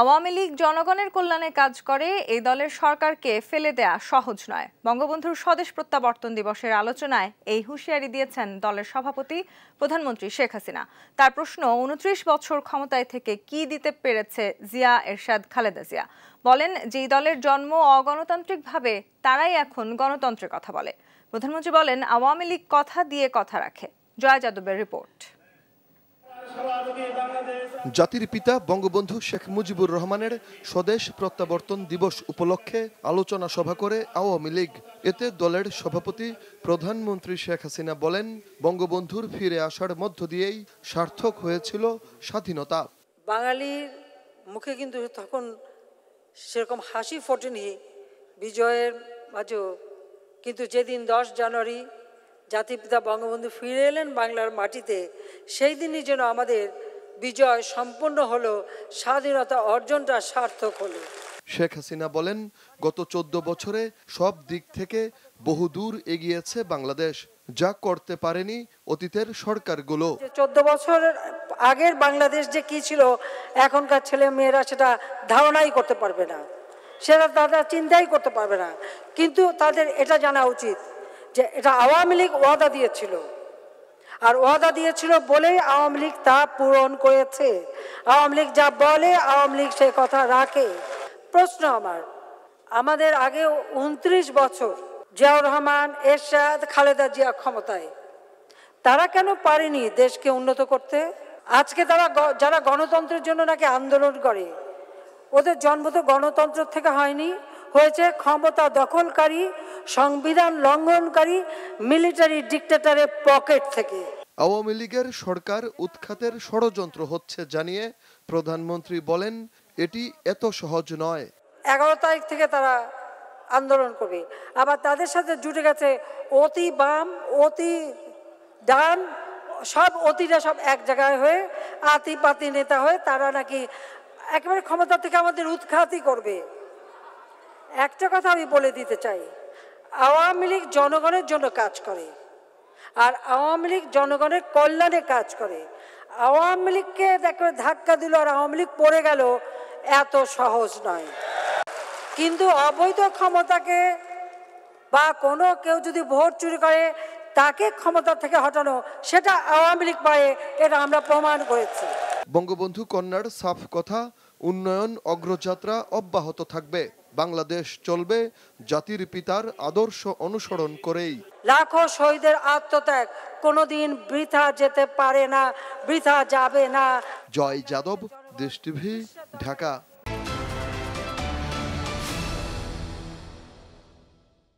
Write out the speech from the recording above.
আওয়ামী লীগ জনগণের কল্যাণে কাজ করে, এই দলের সরকারকে ফেলে দেয়া সহজ নয়। বঙ্গবন্ধুর স্বদেশ প্রত্যাবর্তন দিবসের আলোচনায় এই হুঁশিয়ারি দিয়েছেন দলের সভাপতি প্রধানমন্ত্রী শেখ হাসিনা। তার প্রশ্ন, উনত্রিশ বছর ক্ষমতায় থেকে কি দিতে পেরেছে জিয়া এরশাদ খালেদা জিয়া? বলেন, যেই দলের জন্ম অগণতান্ত্রিকভাবে, তারাই এখন গণতন্ত্রের কথা বলে। প্রধানমন্ত্রী বলেন, আওয়ামী লীগ কথা দিয়ে কথা রাখে। জয়া যাদবের রিপোর্ট। জাতির পিতা বঙ্গবন্ধু শেখ মুজিবুর রহমানের স্বদেশ প্রত্যাবর্তন দিবস উপলক্ষে আলোচনা সভা করে আওয়ামী লীগ। এতে দলের সভাপতি প্রধানমন্ত্রী শেখ হাসিনা বলেন, বঙ্গবন্ধুর ফিরে আসার মধ্য দিয়েই সার্থক হয়েছিল স্বাধীনতা। বাঙালির মুখে কিন্তু তখন সেরকম হাসি ফোটেনি, বিজয়ের মাঝেও। কিন্তু যেদিন দশ জানুয়ারি জাতিপিতা বঙ্গবন্ধু ফিরে এলেন বাংলার মাটিতে সেই দিনই যেন আমাদের বিজয় সম্পূর্ণ হলো স্বাধীনতা অর্জনটা সার্থক হলো। শেখ হাসিনা বলেন গত চোদ্দ বছরে সব দিক থেকে বহুদূর এগিয়েছে বাংলাদেশ যা করতে পারেনি অতীতের সরকারগুলো। চোদ্দ বছর আগের বাংলাদেশ যে কি ছিল এখনকার ছেলে মেয়েরা সেটা ধারণাই করতে পারবে না। সেটা তারা চিন্তাই করতে পারবে না। কিন্তু তাদের এটা জানা উচিত যে এটা আওয়ামী লীগ ওয়াদা দিয়েছিল। আর ওয়াদা দিয়েছিল বলেই আওয়ামী লীগ তা পূরণ করেছে। আওয়ামী লীগ যা বলে, আওয়ামী লীগ সেই কথা রাখে। প্রশ্ন আমার, আমাদের আগে উনত্রিশ বছর জিয়াউর রহমান, এরশাদ, খালেদা জিয়া ক্ষমতায়, তারা কেন পারেনি দেশকে উন্নত করতে? আজকে তারা যারা গণতন্ত্রের জন্য নাকি আন্দোলন করে, ওদের জন্ম তো গণতন্ত্র থেকে হয়নি। হয়েছে ক্ষমতা দখলকারী সংবিধান লঙ্ঘনকারী মিলিটারি ডিক্টেটরের পকেট থেকে। আওয়ামী লীগের সরকার উৎখাতের ষড়যন্ত্র হচ্ছে জানিয়ে প্রধানমন্ত্রী বলেন এটি এত সহজ নয়। এগারো তারিখ থেকে তারা আন্দোলন করবে। আবার তাদের সাথে জুটে গেছে অতি বাম অতি ডান সব অতিটা সব এক জায়গায় হয়ে আতি পাতি নেতা হয়ে তারা নাকি একেবারে ক্ষমতা থেকে আমাদের উৎখাতই করবে। একটা কথা আমি বলে দিতে চাই। আওয়ামী লীগ জনগণের জন্য কাজ করে আর আওয়ামী লীগ জনগণের কল্যাণে কাজ করে। আওয়ামী লীগকে দেখবে ধাক্কা দিল আর আওয়ামী লীগ পড়ে গেল এত সহজ নয়। কিন্তু অবৈধ ক্ষমতাকে বা কোনো কেউ যদি ভোট চুরি করে, তাকে ক্ষমতা থেকে হটানো, সেটা আওয়ামী লীগ পারে এটা আমরা প্রমাণ করেছি। বঙ্গবন্ধু কন্যার সাফ কথা, উন্নয়ন, অগ্রযাত্রা অব্যাহত থাকবে। বাংলাদেশ চলবে জাতির পিতার আদর্শ অনুসরণ করেই। লাখো শহীদের আত্মত্যাগ কোনোদিন বৃথা যেতে পারে না বৃথা যাবে না। জয় যাদব দেশ টিভি ঢাকা।